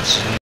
that's it.